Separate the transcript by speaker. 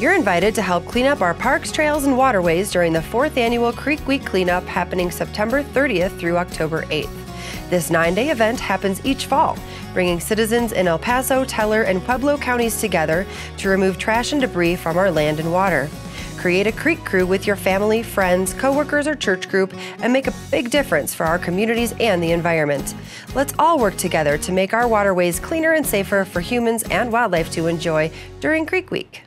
Speaker 1: You're invited to help clean up our parks, trails, and waterways during the fourth annual Creek Week cleanup happening September 30th through October 8th. This nine day event happens each fall, bringing citizens in El Paso, Teller, and Pueblo counties together to remove trash and debris from our land and water. Create a creek crew with your family, friends, coworkers, or church group and make a big difference for our communities and the environment. Let's all work together to make our waterways cleaner and safer for humans and wildlife to enjoy during Creek Week.